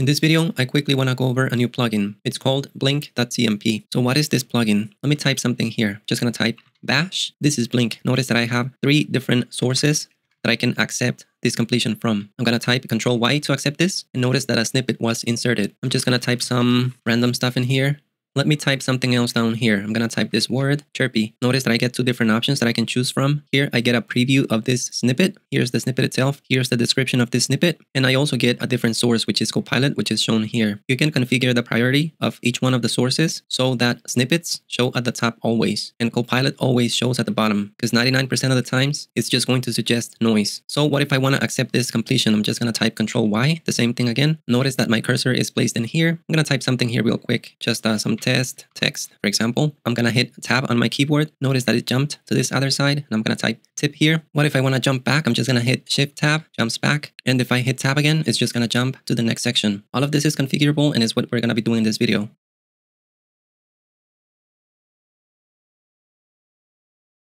In this video, I quickly want to go over a new plugin. It's called blink.cmp. So what is this plugin? Let me type something here. Just going to type bash. This is blink. Notice that I have three different sources that I can accept this completion from. I'm going to type control Y to accept this and notice that a snippet was inserted. I'm just going to type some random stuff in here let me type something else down here. I'm going to type this word, chirpy. Notice that I get two different options that I can choose from. Here, I get a preview of this snippet. Here's the snippet itself. Here's the description of this snippet. And I also get a different source, which is Copilot, which is shown here. You can configure the priority of each one of the sources so that snippets show at the top always. And Copilot always shows at the bottom because 99% of the times, it's just going to suggest noise. So what if I want to accept this completion? I'm just going to type Control Y, the same thing again. Notice that my cursor is placed in here. I'm going to type something here real quick, just uh, some test text, for example, I'm going to hit tab on my keyboard. Notice that it jumped to this other side and I'm going to type tip here. What if I want to jump back? I'm just going to hit shift tab, jumps back. And if I hit tab again, it's just going to jump to the next section. All of this is configurable and is what we're going to be doing in this video.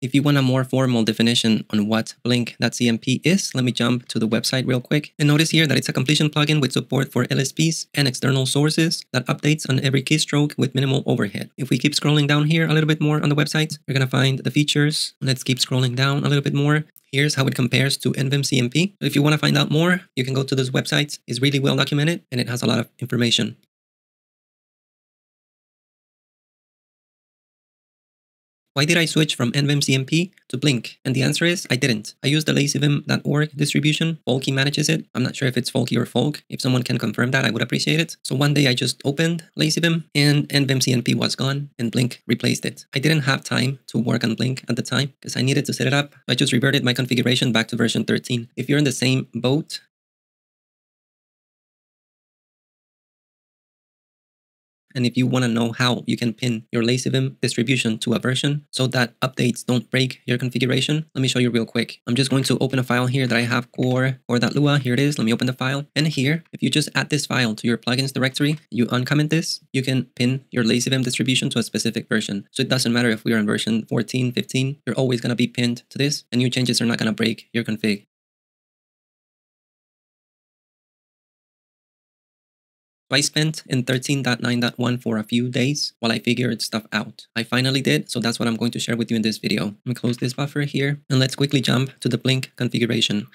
If you want a more formal definition on what Blink.cmp is, let me jump to the website real quick. And notice here that it's a completion plugin with support for LSPs and external sources that updates on every keystroke with minimal overhead. If we keep scrolling down here a little bit more on the website, we're going to find the features. Let's keep scrolling down a little bit more. Here's how it compares to NVIM CMP. If you want to find out more, you can go to this website. It's really well documented and it has a lot of information. Why did I switch from NVIM CMP to Blink? And the answer is I didn't. I used the lazyvim.org distribution. Folky manages it. I'm not sure if it's Folky or Folk. If someone can confirm that, I would appreciate it. So one day I just opened lazyvim and NVIM CMP was gone and Blink replaced it. I didn't have time to work on Blink at the time because I needed to set it up. I just reverted my configuration back to version 13. If you're in the same boat And if you want to know how you can pin your LazyVim distribution to a version so that updates don't break your configuration, let me show you real quick. I'm just going to open a file here that I have core core.lua. Here it is. Let me open the file. And here, if you just add this file to your plugins directory, you uncomment this, you can pin your LazyVim distribution to a specific version. So it doesn't matter if we are on version 14, 15, you're always going to be pinned to this and new changes are not going to break your config. So I spent in 13.9.1 for a few days while I figured stuff out. I finally did, so that's what I'm going to share with you in this video. Let me close this buffer here, and let's quickly jump to the Blink configuration.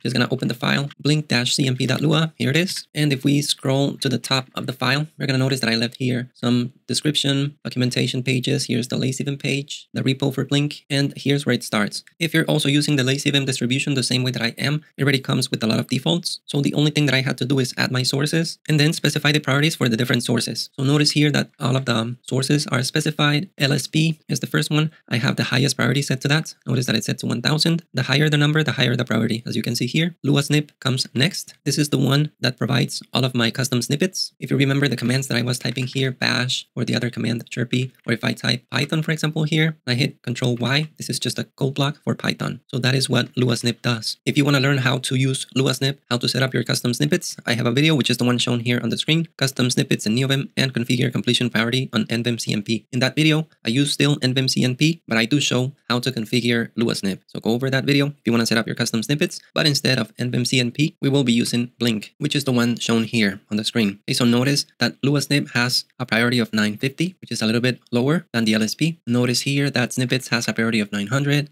Just gonna open the file, blink-cmp.lua, here it is. And if we scroll to the top of the file, we're gonna notice that I left here some description, documentation pages. Here's the LazyVim page, the repo for Blink, and here's where it starts. If you're also using the LazyVim distribution the same way that I am, it already comes with a lot of defaults. So the only thing that I had to do is add my sources and then specify the priorities for the different sources. So notice here that all of the um, sources are specified. LSP is the first one. I have the highest priority set to that. Notice that it's set to 1000. The higher the number, the higher the priority, as you can see here. LuaSnip comes next. This is the one that provides all of my custom snippets. If you remember the commands that I was typing here, bash or the other command chirpy, or if I type Python, for example, here, I hit control Y, this is just a code block for Python. So that is what LuaSnip does. If you want to learn how to use LuaSnip, how to set up your custom snippets, I have a video, which is the one shown here on the screen, custom snippets in NeoVim and configure completion priority on NVIM CMP. In that video, I use still NVIM CMP, but I do show how to configure LuaSnip. So go over that video if you want to set up your custom snippets, but instead of NVIM CMP, we will be using Blink, which is the one shown here on the screen. Okay, so notice that LuaSnip has a priority of 950, which is a little bit lower than the LSP. Notice here that snippets has a priority of 900,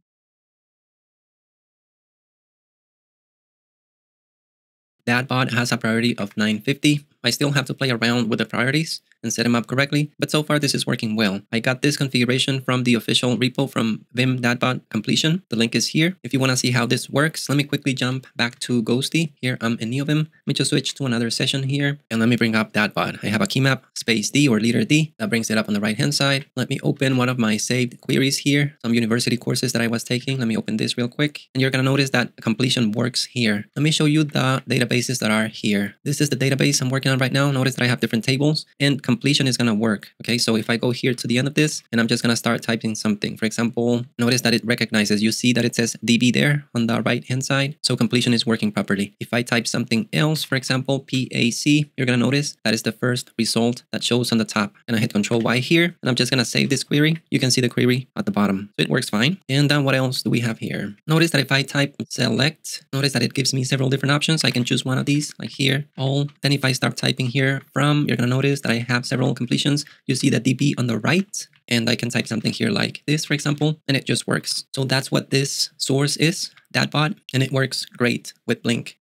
Dadbod has a priority of 950. I still have to play around with the priorities, and set them up correctly, but so far this is working well. I got this configuration from the official repo from Vim vim-dadbod-completion. The link is here. If you want to see how this works, let me quickly jump back to Ghostty. Here I'm in NeoVim. Let me just switch to another session here, and let me bring up dadbod. I have a key map space D or leader D. That brings it up on the right hand side. Let me open one of my saved queries here, some university courses that I was taking. Let me open this real quick, and you're going to notice that completion works here. Let me show you the databases that are here. This is the database I'm working working on right now, notice that I have different tables and completion is going to work. Okay, so if I go here to the end of this and I'm just going to start typing something, for example, notice that it recognizes, you see that it says DB there on the right hand side. So completion is working properly. If I type something else, for example, PAC, you're going to notice that is the first result that shows on the top. And I hit Control Y here and I'm just going to save this query. You can see the query at the bottom. So it works fine. And then what else do we have here? Notice that if I type select, notice that it gives me several different options. I can choose one of these like here, all. Then if I start typing here from, you're going to notice that I have several completions. You see the DB on the right and I can type something here like this, for example, and it just works. So that's what this source is, dadbod, and it works great with Blink.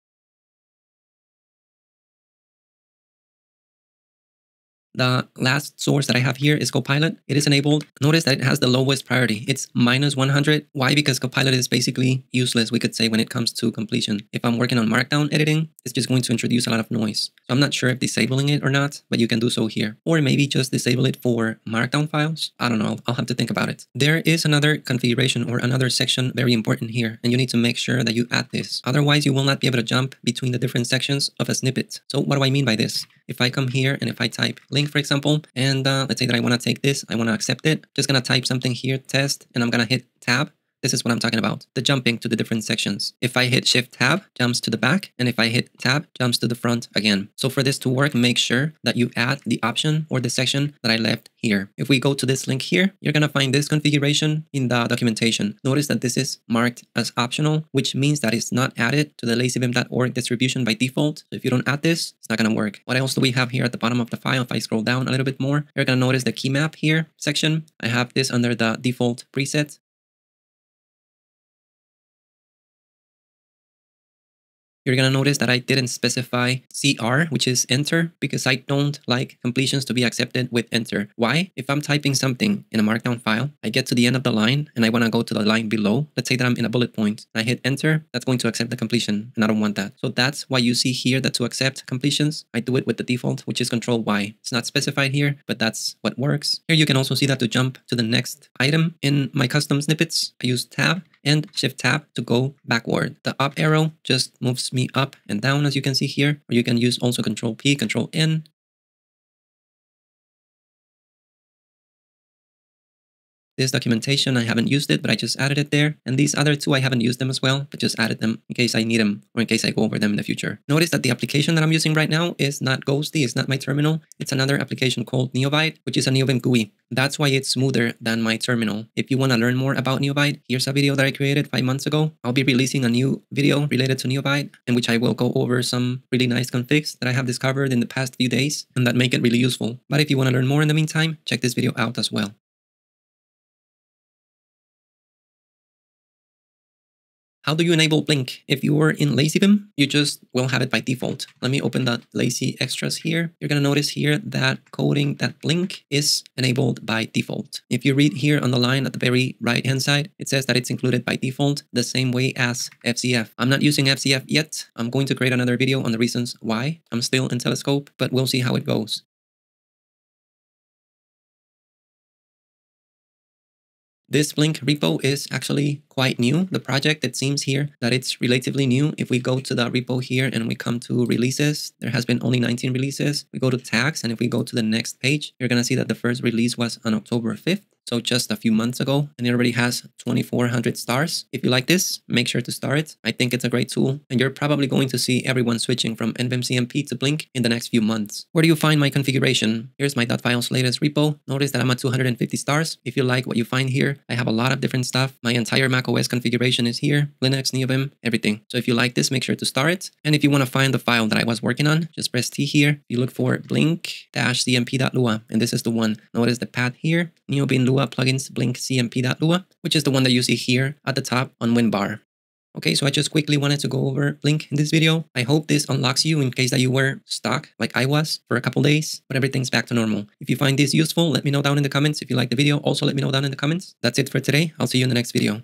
The last source that I have here is Copilot. It is enabled. Notice that it has the lowest priority. It's minus 100. Why? Because Copilot is basically useless, we could say, when it comes to completion. If I'm working on Markdown editing, it's just going to introduce a lot of noise. So I'm not sure if disabling it or not, but you can do so here. Or maybe just disable it for Markdown files. I don't know. I'll have to think about it. There is another configuration or another section very important here, and you need to make sure that you add this. Otherwise, you will not be able to jump between the different sections of a snippet. So what do I mean by this? If I come here and if I type link, for example, and uh, let's say that I want to take this, I want to accept it, just going to type something here, test, and I'm going to hit tab. This is what I'm talking about, the jumping to the different sections. If I hit Shift Tab, jumps to the back, and if I hit Tab, jumps to the front again. So for this to work, make sure that you add the option or the section that I left here. If we go to this link here, you're going to find this configuration in the documentation. Notice that this is marked as optional, which means that it's not added to the lazyvim.org distribution by default. So if you don't add this, it's not going to work. What else do we have here at the bottom of the file? If I scroll down a little bit more, you're going to notice the key map here section. I have this under the default preset. You're going to notice that I didn't specify CR, which is enter, because I don't like completions to be accepted with enter. Why? If I'm typing something in a markdown file, I get to the end of the line and I want to go to the line below. Let's say that I'm in a bullet point. I hit enter, that's going to accept the completion and I don't want that. So that's why you see here that to accept completions, I do it with the default, which is control Y. It's not specified here, but that's what works. Here you can also see that to jump to the next item in my custom snippets, I use tab and shift tab to go backward. The up arrow just moves me up and down as you can see here, or you can use also control P, control N This documentation, I haven't used it, but I just added it there. And these other two, I haven't used them as well, but just added them in case I need them or in case I go over them in the future. Notice that the application that I'm using right now is not Ghostty, it's not my terminal. It's another application called Neovide, which is a NeoVim GUI. That's why it's smoother than my terminal. If you want to learn more about Neovide, here's a video that I created five months ago. I'll be releasing a new video related to Neovide in which I will go over some really nice configs that I have discovered in the past few days and that make it really useful. But if you want to learn more in the meantime, check this video out as well. How do you enable Blink? If you are in LazyVim, you just will have it by default. Let me open that lazy extras here. You're going to notice here that coding that Blink is enabled by default. If you read here on the line at the very right hand side, it says that it's included by default the same way as FZF. I'm not using FZF yet. I'm going to create another video on the reasons why. I'm still in Telescope, but we'll see how it goes. This Blink repo is actually quite new. The project, it seems here that it's relatively new. If we go to the repo here and we come to releases, there has been only 19 releases. We go to tags and if we go to the next page, you're going to see that the first release was on October 5th so just a few months ago, and it already has 2,400 stars. If you like this, make sure to start it. I think it's a great tool, and you're probably going to see everyone switching from NVIM CMP to Blink in the next few months. Where do you find my configuration? Here's my .files latest repo. Notice that I'm at 250 stars. If you like what you find here, I have a lot of different stuff. My entire macOS configuration is here, Linux, NeoVim, everything. So if you like this, make sure to start it. And if you want to find the file that I was working on, just press T here. You look for blink-cmp.lua, and this is the one. Notice the path here, NeoVim Lua plugins blink cmp.lua, which is the one that you see here at the top on WinBar. Okay, so I just quickly wanted to go over Blink in this video. I hope this unlocks you in case that you were stuck like I was for a couple days, but everything's back to normal. If you find this useful, let me know down in the comments. If you like the video, also let me know down in the comments. That's it for today. I'll see you in the next video.